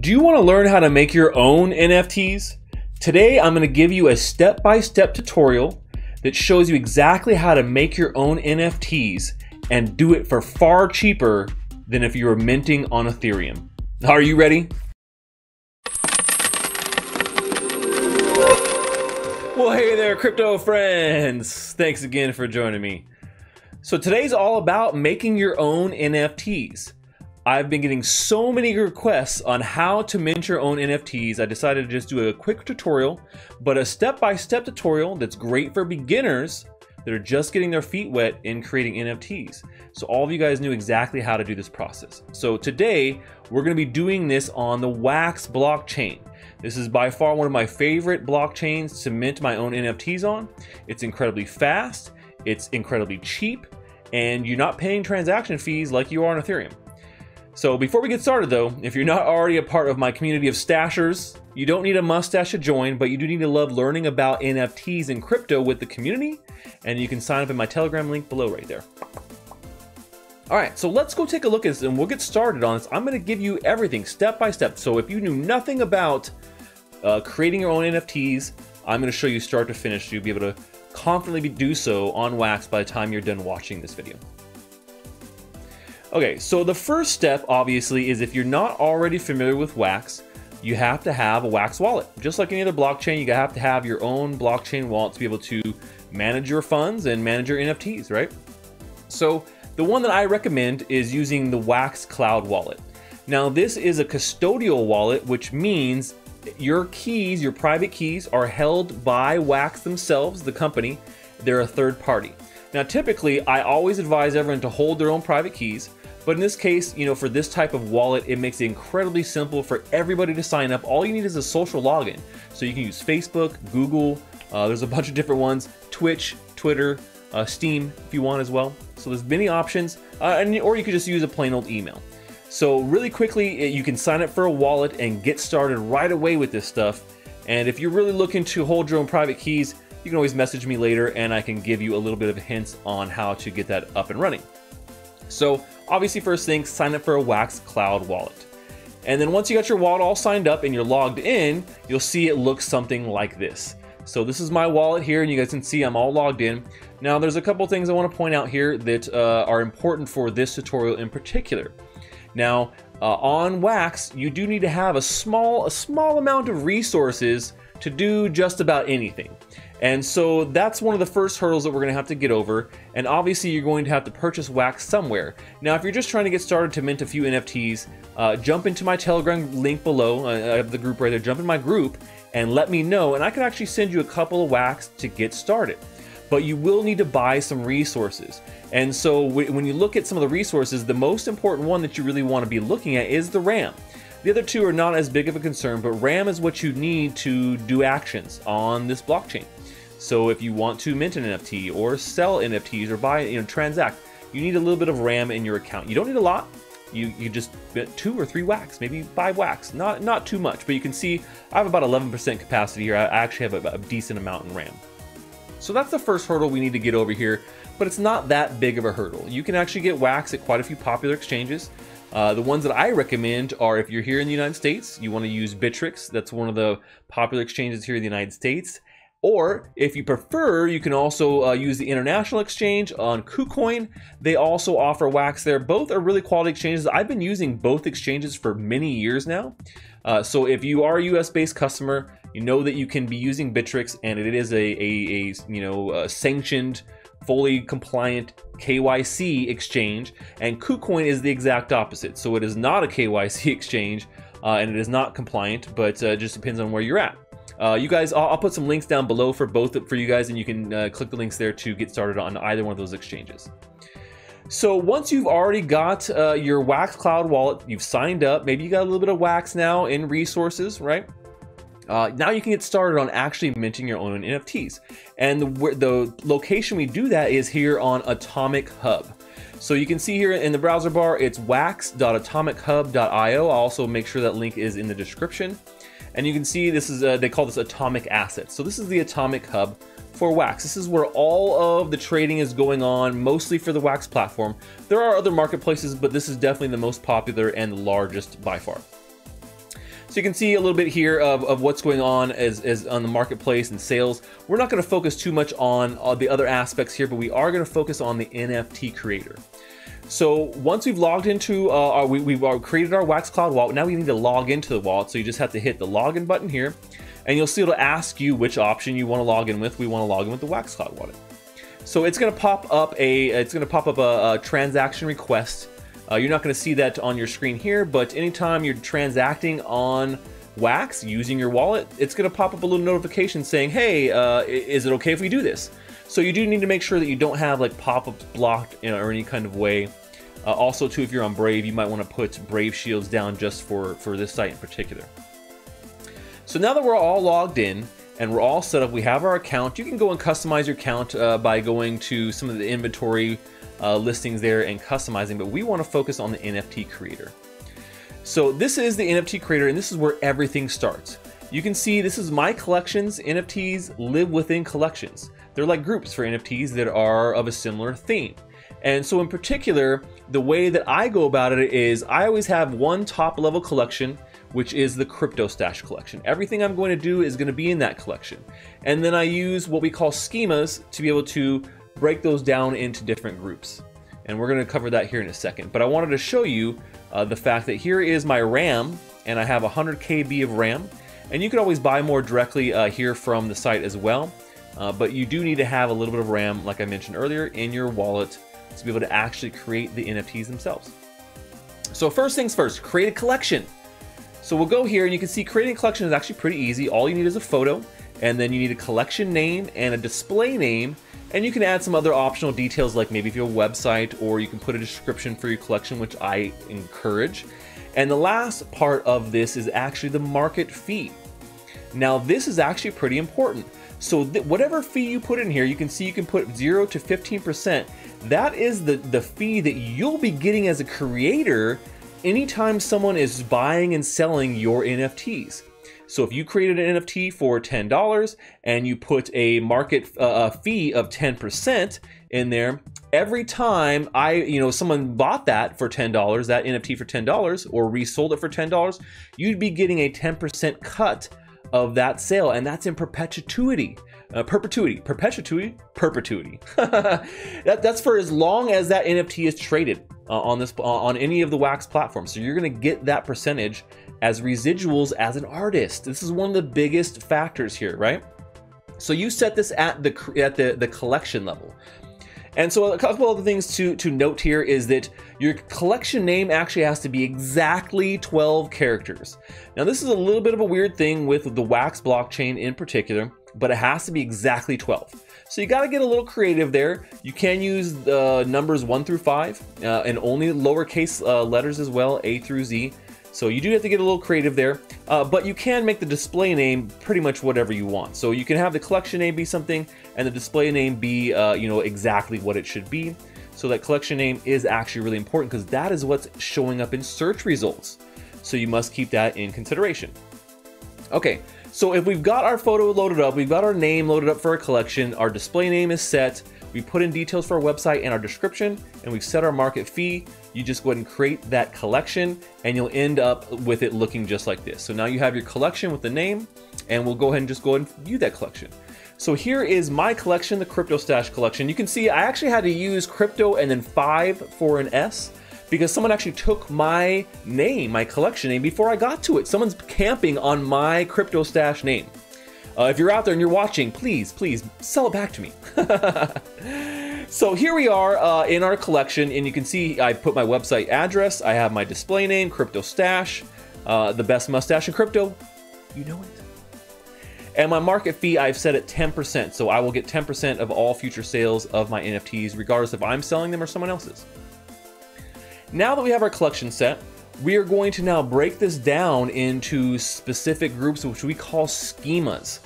Do you want to learn how to make your own NFTs? Today I'm going to give you a step-by-step tutorial that shows you exactly how to make your own NFTs and do it for far cheaper than if you were minting on Ethereum. Are you ready? Well, hey there, crypto friends! Thanks again for joining me. So today's all about making your own NFTs. I've been getting so many requests on how to mint your own NFTs. I decided to just do a quick tutorial, but a step-by-step tutorial that's great for beginners that are just getting their feet wet in creating NFTs. So all of you guys knew exactly how to do this process. So today, we're gonna be doing this on the Wax blockchain. This is by far one of my favorite blockchains to mint my own NFTs on. It's incredibly fast, it's incredibly cheap, and you're not paying transaction fees like you are on Ethereum. So before we get started though, if you're not already a part of my community of stashers, you don't need a mustache to join, but you do need to love learning about NFTs and crypto with the community, and you can sign up in my Telegram link below right there. All right, so let's go take a look at this and we'll get started on this. I'm gonna give you everything step by step. So if you knew nothing about uh, creating your own NFTs, I'm gonna show you start to finish so you'll be able to confidently do so on Wax by the time you're done watching this video. Okay, so the first step, obviously, is if you're not already familiar with Wax, you have to have a Wax wallet. Just like any other blockchain, you have to have your own blockchain wallet to be able to manage your funds and manage your NFTs, right? So the one that I recommend is using the Wax Cloud wallet. Now, this is a custodial wallet, which means your keys, your private keys, are held by Wax themselves, the company. They're a third party. Now, typically, I always advise everyone to hold their own private keys. But in this case, you know, for this type of wallet, it makes it incredibly simple for everybody to sign up. All you need is a social login. So you can use Facebook, Google, uh, there's a bunch of different ones, Twitch, Twitter, uh, Steam if you want as well. So there's many options, uh, and, or you could just use a plain old email. So really quickly, you can sign up for a wallet and get started right away with this stuff. And if you're really looking to hold your own private keys, you can always message me later and I can give you a little bit of hints on how to get that up and running. So obviously first thing, sign up for a Wax Cloud wallet. And then once you got your wallet all signed up and you're logged in, you'll see it looks something like this. So this is my wallet here and you guys can see I'm all logged in. Now there's a couple things I want to point out here that uh, are important for this tutorial in particular. Now uh, on Wax, you do need to have a small, a small amount of resources to do just about anything. And so that's one of the first hurdles that we're going to have to get over. And obviously, you're going to have to purchase Wax somewhere. Now, if you're just trying to get started to mint a few NFTs, uh, jump into my Telegram link below. Uh, I have the group right there. Jump in my group and let me know. And I can actually send you a couple of Wax to get started. But you will need to buy some resources. And so when you look at some of the resources, the most important one that you really want to be looking at is the RAM. The other two are not as big of a concern, but RAM is what you need to do actions on this blockchain. So if you want to mint an NFT or sell NFTs or buy, you know, transact, you need a little bit of RAM in your account. You don't need a lot. You you just two or three wax, maybe five wax. Not not too much, but you can see I have about 11% capacity here. I actually have a, a decent amount in RAM. So that's the first hurdle we need to get over here, but it's not that big of a hurdle. You can actually get wax at quite a few popular exchanges. Uh, the ones that I recommend are if you're here in the United States, you want to use Bittrex. That's one of the popular exchanges here in the United States. Or if you prefer, you can also uh, use the international exchange on KuCoin. They also offer wax there. Both are really quality exchanges. I've been using both exchanges for many years now. Uh, so if you are a US based customer, you know that you can be using Bittrex and it is a, a, a you know a sanctioned, fully compliant KYC exchange. And KuCoin is the exact opposite. So it is not a KYC exchange uh, and it is not compliant, but uh, just depends on where you're at. Uh, you guys, I'll, I'll, put some links down below for both for you guys, and you can uh, click the links there to get started on either one of those exchanges. So once you've already got uh, your Wax Cloud wallet, you've signed up, maybe you got a little bit of Wax now in resources, right? Uh, now you can get started on actually minting your own NFTs. And the, the location we do that is here on Atomic Hub. So you can see here in the browser bar, it's wax.atomichub.io. I'll also make sure that link is in the description. And you can see this is, a, they call this atomic assets. So this is the atomic hub for Wax. This is where all of the trading is going on, mostly for the Wax platform. There are other marketplaces, but this is definitely the most popular and the largest by far. So you can see a little bit here of, of what's going on as, as on the marketplace and sales. We're not going to focus too much on uh, the other aspects here, but we are going to focus on the NFT creator. So once we've logged into, uh, our, we, have uh, created our Wax Cloud wallet, now we need to log into the wallet. So you just have to hit the login button here, and you'll see it'll ask you which option you want to log in with. We want to log in with the Wax Cloud wallet. So it's going to pop up a, it's going to pop up a, a transaction request uh, you're not going to see that on your screen here, but anytime you're transacting on Wax using your wallet, it's going to pop up a little notification saying, hey, uh, is it okay if we do this? So you do need to make sure that you don't have like pop-ups blocked in or any kind of way. Uh, also, too, if you're on Brave, you might want to put Brave shields down just for, for this site in particular. So now that we're all logged in and we're all set up, we have our account. You can go and customize your account uh, by going to some of the inventory uh, listings there and customizing, but we want to focus on the NFT creator. So this is the NFT creator and this is where everything starts. You can see this is my collections. NFTs live within collections. They're like groups for NFTs that are of a similar theme. And so in particular, the way that I go about it is I always have one top level collection which is the crypto stash collection. Everything I'm going to do is going to be in that collection. And then I use what we call schemas to be able to break those down into different groups. And we're going to cover that here in a second. But I wanted to show you uh, the fact that here is my RAM, and I have 100 KB of RAM. And you can always buy more directly uh, here from the site as well. Uh, but you do need to have a little bit of RAM, like I mentioned earlier, in your wallet to be able to actually create the NFTs themselves. So first things first, create a collection. So we'll go here and you can see creating a collection is actually pretty easy. All you need is a photo and then you need a collection name and a display name and you can add some other optional details like maybe if you have a website or you can put a description for your collection, which I encourage. And the last part of this is actually the market fee. Now this is actually pretty important. So whatever fee you put in here, you can see you can put 0 to 15%. That is the, the fee that you'll be getting as a creator anytime someone is buying and selling your NFTs. So if you created an NFT for $10 and you put a market uh, fee of 10% in there, every time I, you know, someone bought that for $10, that NFT for $10 or resold it for $10, you'd be getting a 10% cut of that sale and that's in perpetuity. Uh, perpetuity, perpetuity, perpetuity. that, that's for as long as that NFT is traded uh, on this uh, on any of the Wax platforms. So you're to get that percentage as residuals as an artist. This is one of the biggest factors here, right? So you set this at the at the, the collection level. And so a couple other things to, to note here is that your collection name actually has to be exactly 12 characters. Now this is a little bit of a weird thing with the Wax blockchain in particular, but it has to be exactly 12. So you got to get a little creative there. You can use the numbers 1 through 5 uh, and only lowercase uh, letters as well, A through Z. So you do have to get a little creative there, uh, but you can make the display name pretty much whatever you want. So you can have the collection name be something and the display name be, uh, you know, exactly what it should be. So that collection name is actually really important because that is what's showing up in search results. So you must keep that in consideration. Okay, so if we've got our photo loaded up, we've got our name loaded up for our collection, our display name is set, we put in details for our website and our description, and we've set our market fee. You just go ahead and create that collection, and you'll end up with it looking just like this. So now you have your collection with the name, and we'll go ahead and just go ahead and view that collection. So here is my collection, the Crypto Stash collection. You can see I actually had to use crypto and then five for an S because someone actually took my name, my collection name, before I got to it. Someone's camping on my Crypto Stash name. Uh, if you're out there and you're watching, please, please sell it back to me. so here we are uh, in our collection, and you can see I put my website address. I have my display name, Crypto Stash, uh, the best mustache in crypto. You know it. And my market fee, I've set at 10%. So I will get 10% of all future sales of my NFTs, regardless if I'm selling them or someone else's. Now that we have our collection set, we are going to now break this down into specific groups, which we call schemas.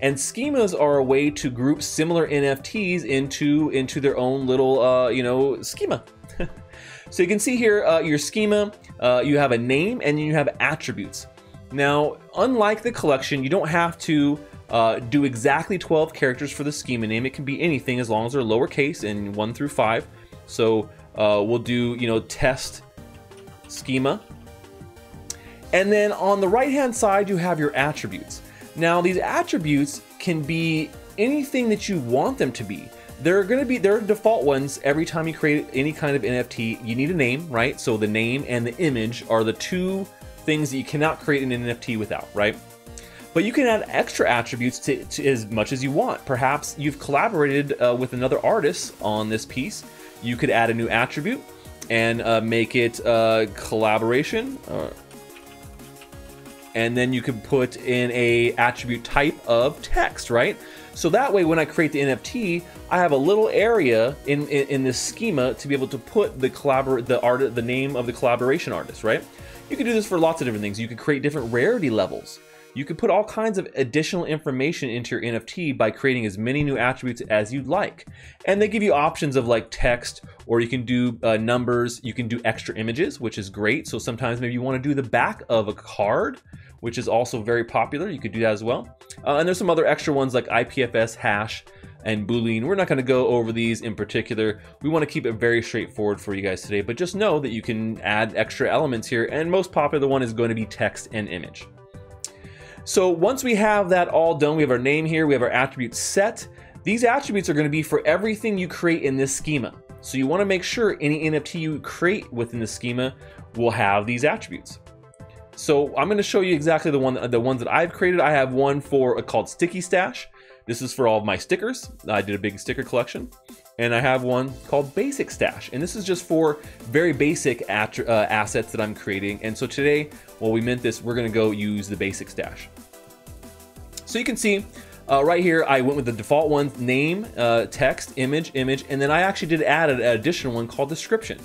And schemas are a way to group similar NFTs into, into their own little, uh, you know, schema. so you can see here uh, your schema, uh, you have a name and you have attributes. Now, unlike the collection, you don't have to uh, do exactly 12 characters for the schema name. It can be anything as long as they're lowercase and 1 through 5. So uh, we'll do, you know, test schema. And then on the right hand side, you have your attributes. Now these attributes can be anything that you want them to be. They're going to be, they're default ones every time you create any kind of NFT. You need a name, right? So the name and the image are the two things that you cannot create an NFT without, right? But you can add extra attributes to, to as much as you want. Perhaps you've collaborated uh, with another artist on this piece. You could add a new attribute and uh, make it uh, collaboration. Uh, and then you can put in a attribute type of text, right? So that way, when I create the NFT, I have a little area in, in, in this schema to be able to put the collabor the art the name of the collaboration artist, right? You can do this for lots of different things. You could create different rarity levels. You could put all kinds of additional information into your NFT by creating as many new attributes as you'd like. And they give you options of like text, or you can do uh, numbers, you can do extra images, which is great. So sometimes maybe you want to do the back of a card, which is also very popular. You could do that as well. Uh, and there's some other extra ones like IPFS hash and Boolean. We're not going to go over these in particular. We want to keep it very straightforward for you guys today, but just know that you can add extra elements here. And most popular one is going to be text and image. So once we have that all done, we have our name here, we have our attributes set. These attributes are going to be for everything you create in this schema. So you want to make sure any NFT you create within the schema will have these attributes. So I'm going to show you exactly the one, the ones that I've created. I have one for called Sticky Stash. This is for all of my stickers. I did a big sticker collection. And I have one called Basic Stash. And this is just for very basic uh, assets that I'm creating. And so today, while we mint this, we're gonna go use the Basic Stash. So you can see uh, right here, I went with the default one, name, uh, text, image, image, and then I actually did add an additional one called description.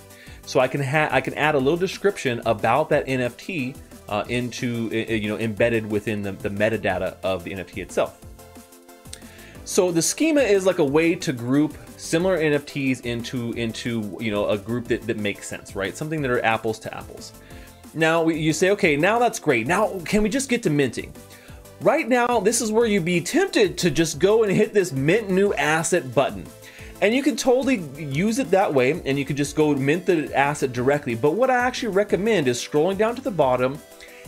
So I can I can add a little description about that NFT uh, into you know embedded within the, the metadata of the NFT itself. So the schema is like a way to group similar NFTs into into you know a group that, that makes sense, right? Something that are apples to apples. Now you say, okay, now that's great. Now can we just get to minting? Right now, this is where you'd be tempted to just go and hit this mint new asset button. And you can totally use it that way and you can just go mint the asset directly. But what I actually recommend is scrolling down to the bottom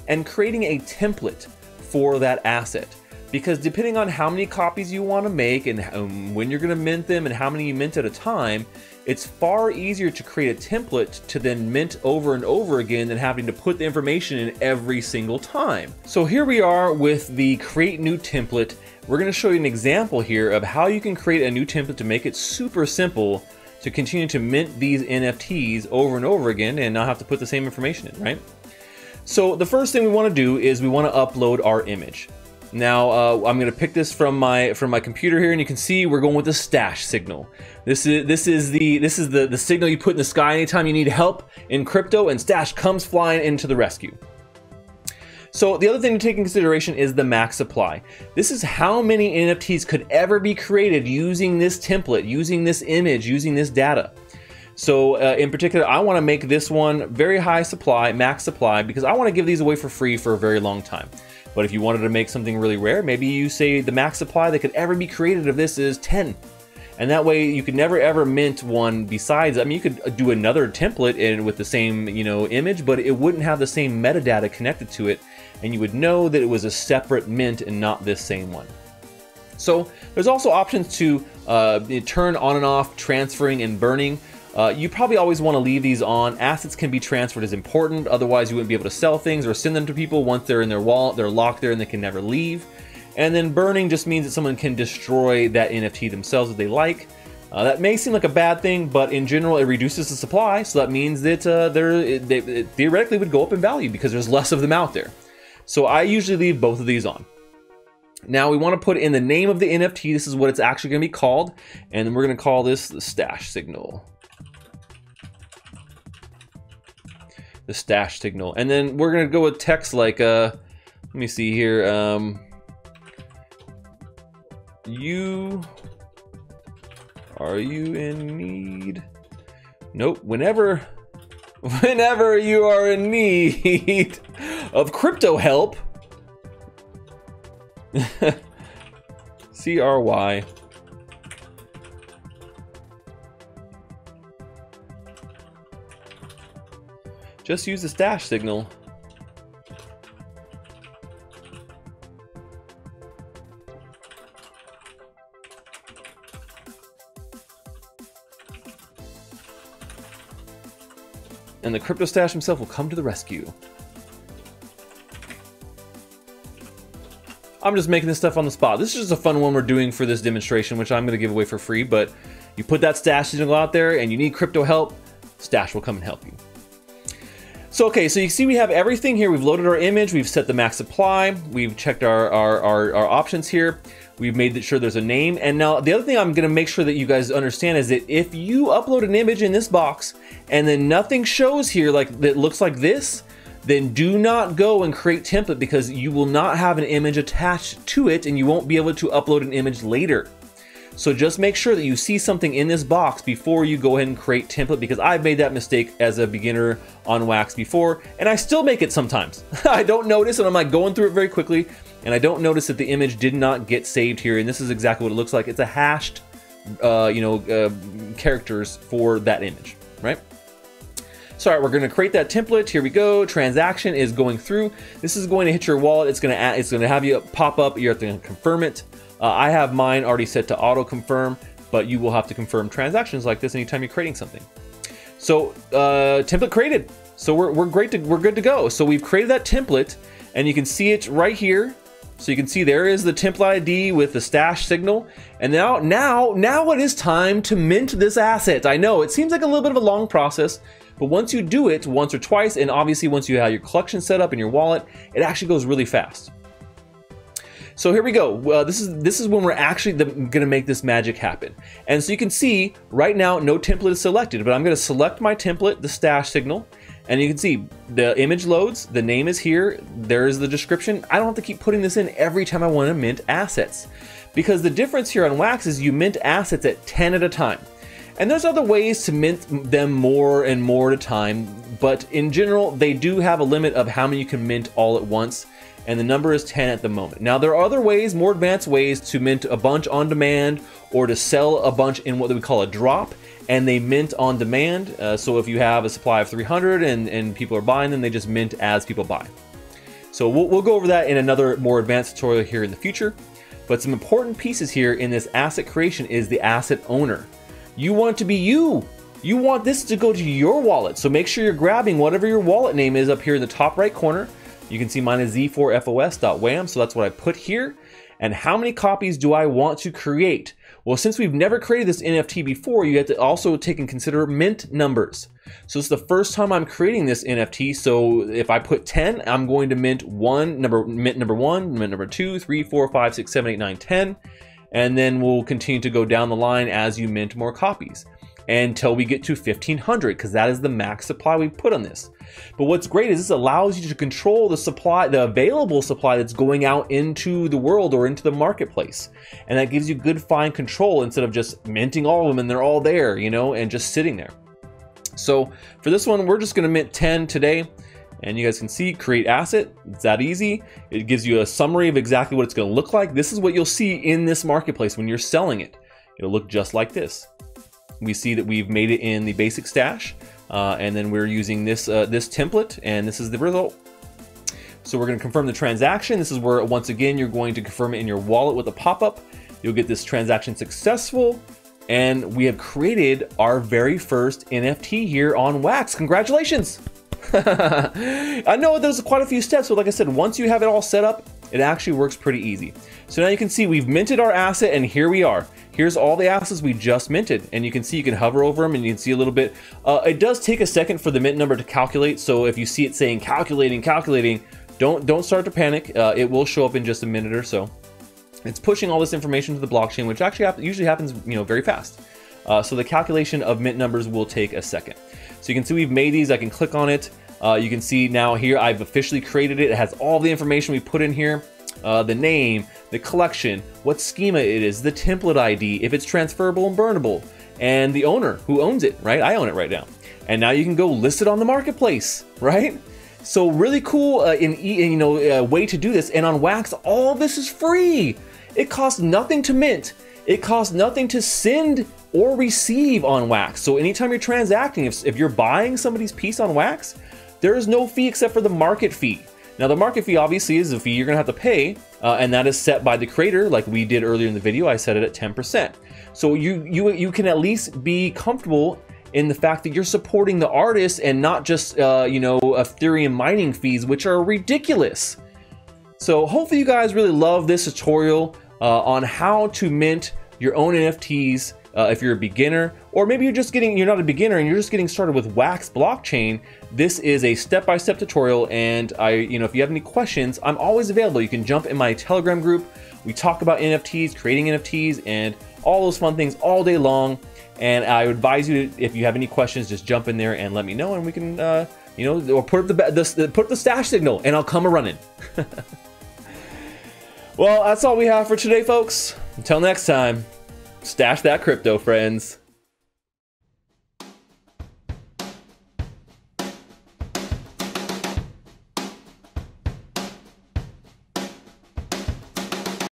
and creating a template for that asset. Because depending on how many copies you want to make and when you're going to mint them and how many you mint at a time, it's far easier to create a template to then mint over and over again than having to put the information in every single time. So here we are with the create new template. We're going to show you an example here of how you can create a new template to make it super simple to continue to mint these NFTs over and over again and not have to put the same information in, right? So the first thing we want to do is we want to upload our image. Now uh, I'm to pick this from my from my computer here, and you can see we're going with the stash signal. This is this is the this is the the signal you put in the sky anytime you need help in crypto, and stash comes flying into the rescue. So the other thing to take in consideration is the max supply. This is how many NFTs could ever be created using this template, using this image, using this data. So uh, in particular, I want to make this one very high supply, max supply, because I want to give these away for free for a very long time. But if you wanted to make something really rare, maybe you say the max supply that could ever be created of this is 10. And that way you could never ever mint one besides, I mean, you could do another template in with the same, you know, image, but it wouldn't have the same metadata connected to it. And you would know that it was a separate mint and not this same one. So there's also options to uh, turn on and off transferring and burning. Uh, you probably always want to leave these on. Assets can be transferred as important, otherwise you wouldn't be able to sell things or send them to people once they're in their wallet, they're locked there and they can never leave. And then burning just means that someone can destroy that NFT themselves if they like. Uh, that may seem like a bad thing, but in general, it reduces the supply, so that means that uh, they theoretically would go up in value because there's less of them out there. So I usually leave both of these on. Now we want to put in the name of the NFT. This is what it's actually going to be called, and then we're going to call this the stash signal. The stash signal. And then we're gonna go with text like, uh, let me see here. Um, you, are you in need? Nope, whenever, whenever you are in need of crypto help, C-R-Y Just use this stash signal. And the Cryptostash himself will come to the rescue. I'm just making this stuff on the spot. This is just a fun one we're doing for this demonstration, which I'm going to give away for free, but you put that stash signal out there and you need crypto help, Stash will come and help you. So, okay, so you see we have everything here. We've loaded our image, we've set the max supply, we've checked our, our, our, our options here. We've made sure there's a name. And now the other thing I'm gonna make sure that you guys understand is that if you upload an image in this box and then nothing shows here like that looks like this, then do not go and create template because you will not have an image attached to it and you won't be able to upload an image later. So just make sure that you see something in this box before you go ahead and create template because I've made that mistake as a beginner on Wax before and I still make it sometimes. I don't notice and I'm like going through it very quickly and I don't notice that the image did not get saved here and this is exactly what it looks like. It's a hashed, uh, you know, uh, characters for that image, right? So all right, we're to create that template. Here we go. Transaction is going through. This is going to hit your wallet. It's to add, it's to have you pop up. You have to confirm it. Uh, I have mine already set to auto confirm, but you will have to confirm transactions like this anytime you're creating something. So uh, template created. So we're, we're great to we're good to go. So we've created that template, and you can see it right here. So you can see there is the template ID with the stash signal. And now, now, now it is time to mint this asset. I know it seems like a little bit of a long process, but once you do it once or twice, and obviously once you have your collection set up in your wallet, it actually goes really fast. So here we go. Uh, this is this is when we're actually going to make this magic happen. And so you can see right now no template is selected, but I'm going to select my template, the stash signal, and you can see the image loads, the name is here, there's the description. I don't have to keep putting this in every time I want to mint assets. Because the difference here on Wax is you mint assets at 10 at a time. And there's other ways to mint them more and more at a time, but in general, they do have a limit of how many you can mint all at once, and the number is 10 at the moment. Now, there are other ways, more advanced ways to mint a bunch on demand or to sell a bunch in what we call a drop, and they mint on demand. Uh, so if you have a supply of 300 and, and people are buying them, they just mint as people buy. So we'll, we'll go over that in another more advanced tutorial here in the future. But some important pieces here in this asset creation is the asset owner. You want to be you. You want this to go to your wallet. So make sure you're grabbing whatever your wallet name is up here in the top right corner. You can see mine is z4fos.wam, so that's what I put here. And how many copies do I want to create? Well, since we've never created this NFT before, you have to also take and consider mint numbers. So it's the first time I'm creating this NFT. So if I put 10, I'm going to mint one number, mint number one, mint number two, three, four, five, six, seven, eight, nine, 10 and then we'll continue to go down the line as you mint more copies until we get to 1500 because that is the max supply we put on this. But what's great is this allows you to control the supply, the available supply that's going out into the world or into the marketplace. And that gives you good fine control instead of just minting all of them and they're all there, you know, and just sitting there. So for this one, we're just gonna mint 10 today. And you guys can see create asset, it's that easy. It gives you a summary of exactly what it's gonna look like. This is what you'll see in this marketplace when you're selling it. It'll look just like this. We see that we've made it in the basic stash, uh, and then we're using this, uh, this template, and this is the result. So we're gonna confirm the transaction. This is where, once again, you're going to confirm it in your wallet with a pop-up. You'll get this transaction successful, and we have created our very first NFT here on Wax. Congratulations! I know there's quite a few steps, but like I said, once you have it all set up, it actually works pretty easy. So now you can see we've minted our asset and here we are. Here's all the assets we just minted and you can see you can hover over them and you can see a little bit. Uh, it does take a second for the mint number to calculate. So if you see it saying calculating, calculating, don't, don't start to panic. Uh, it will show up in just a minute or so. It's pushing all this information to the blockchain, which actually usually happens you know, very fast. Uh, so the calculation of mint numbers will take a second. So you can see we've made these, I can click on it. Uh, you can see now here I've officially created it. It has all the information we put in here. Uh, the name, the collection, what schema it is, the template ID, if it's transferable and burnable, and the owner who owns it, right? I own it right now. And now you can go list it on the marketplace, right? So really cool uh, in, in, you know uh, way to do this. And on Wax, all this is free. It costs nothing to mint. It costs nothing to send or receive on Wax. So anytime you're transacting, if, if you're buying somebody's piece on Wax, there is no fee except for the market fee. Now the market fee obviously is a fee you're gonna have to pay, uh, and that is set by the creator, like we did earlier in the video. I set it at 10%. So you you you can at least be comfortable in the fact that you're supporting the artist and not just, uh, you know, Ethereum mining fees, which are ridiculous. So hopefully you guys really love this tutorial uh, on how to mint your own NFTs uh, if you're a beginner, or maybe you're just getting, you're not a beginner and you're just getting started with Wax blockchain. This is a step-by-step -step tutorial. And I, you know, if you have any questions, I'm always available. You can jump in my Telegram group. We talk about NFTs, creating NFTs, and all those fun things all day long. And I advise you, to, if you have any questions, just jump in there and let me know, and we can, uh, you know, or put up the, the put up the stash signal, and I'll come a running. well, that's all we have for today, folks. Until next time, stash that crypto, friends.